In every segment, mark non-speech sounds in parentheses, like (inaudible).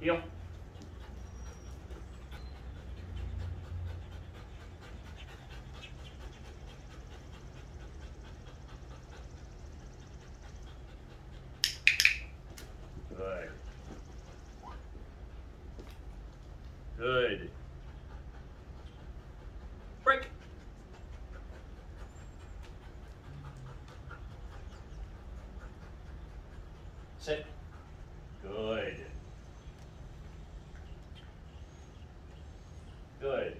Heel. Good. Good. Break. Sit. Good. Good.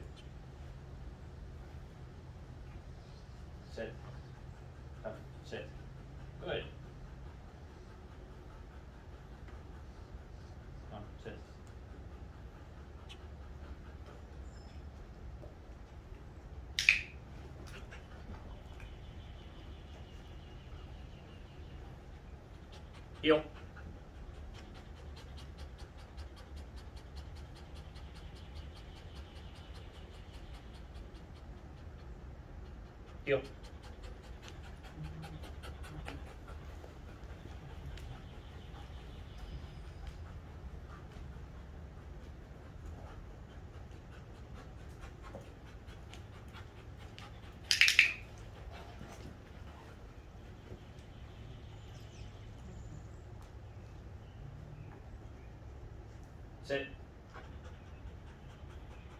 Sit. Come. Sit. Good. Come. Sit. Heel. Sit.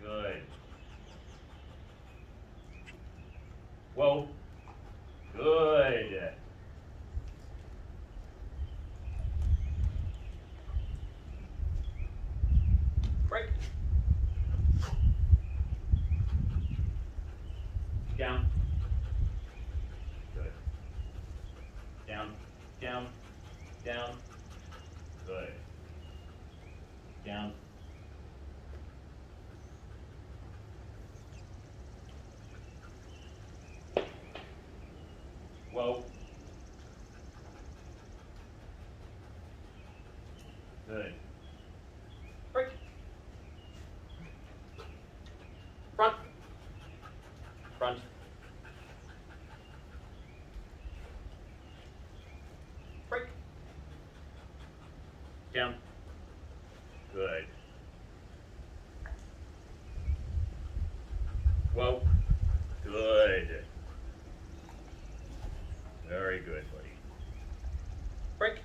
Good. Whoa. Good. Break. Down. Good. Down, down, down. Good. Down. Whoa. Good. Break. Front. Front. Break. Down. Good. Whoa. Good. Very good, buddy. Break.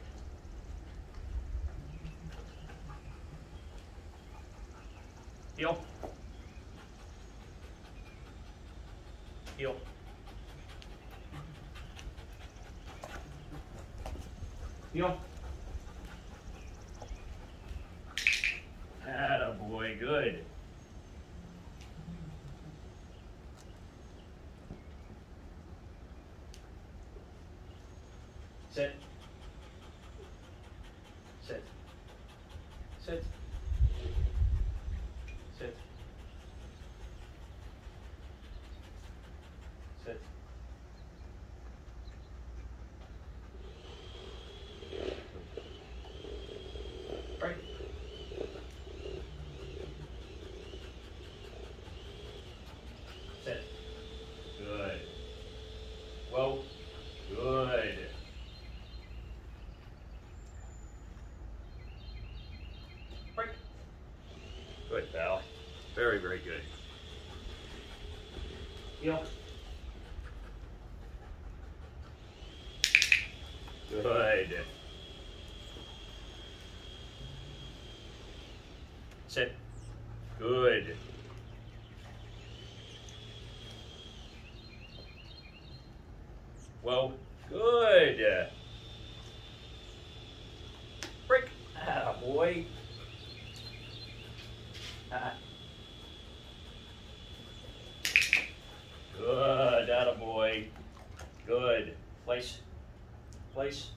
Heel. Heel. Heel. Atta boy, good. Sit. Sit. Sit. Sit. Sit. Break. Sit. Good. Whoa. Good. Break. Good, pal. Very, very good. Heel. Good. Sit. Good. Well, Good. Break. Ah, boy. Ah. Good, atta boy. Good. Place. Place.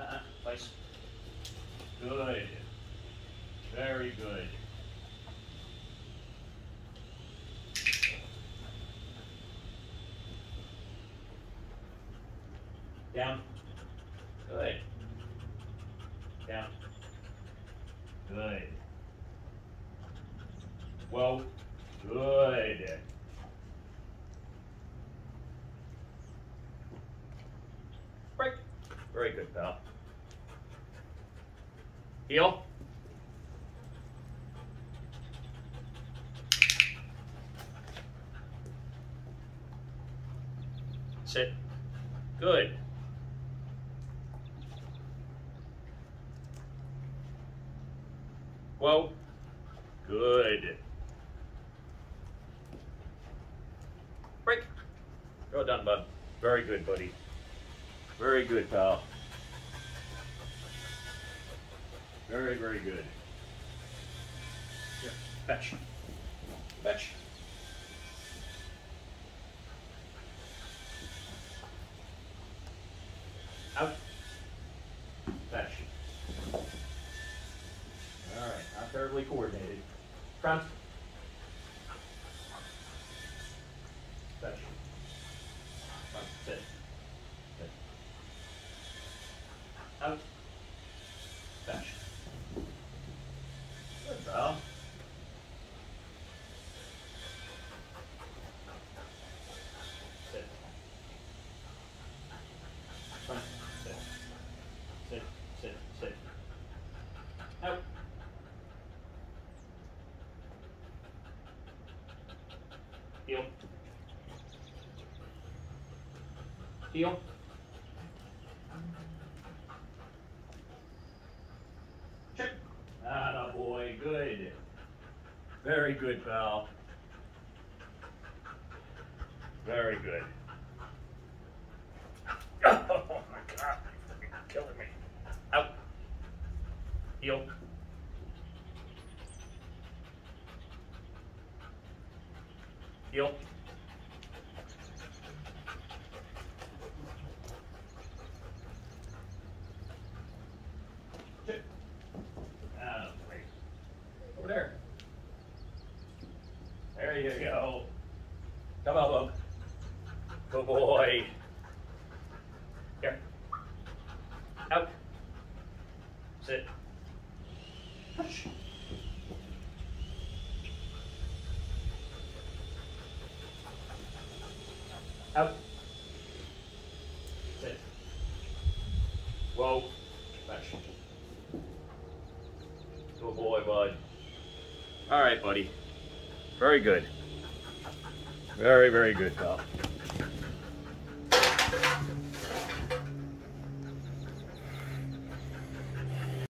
Uh-uh. Place. Good. Very good. Down. Good. Down. Good. Well, Good. Very good, pal. Heel. Sit. Good. Whoa. Good. Break. Well done, bud. Very good, buddy. Very good, pal. Very, very good. Here, fetch. Fetch. Out. Fetch. Alright, not terribly coordinated. Front. Heel. Heel. Check. Atta boy, good. Very good, pal. Very good. (laughs) Oh my god, you're killing me. Out. Heel. Heel. Chip. Ah, wait. Over there. There you go. Come on, bub. Good boy. Here. Out. Sit. Whoa. Fetch. Good boy, bud. All right, buddy. Very good. Very, very good, pal.